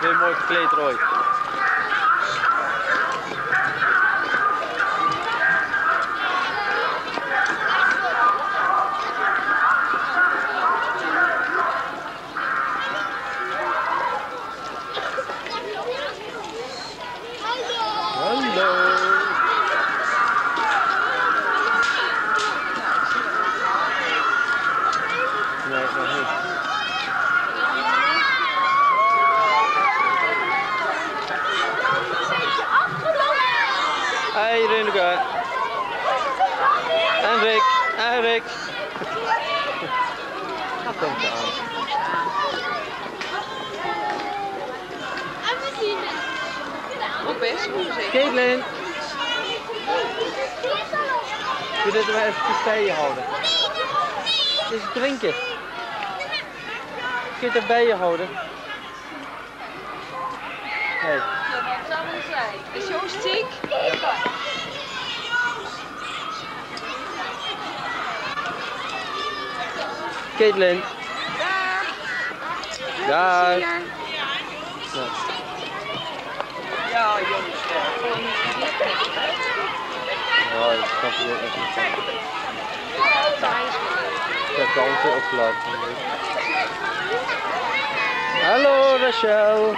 heel mooi gekleed, Roy. Hey Reneke. En Rick. En Rick. Dat komt aan. Op onzeker. Caitlin. Je dit maar even bij je houden? Dit is drinken. Kun je het bij je houden? Hey. Ja, zou het zijn? Is zo ziek? Caitlin. Daar. Ja. Ja, jongens. Oh, dat snap je ook niet. Ik heb. Hallo Rachel.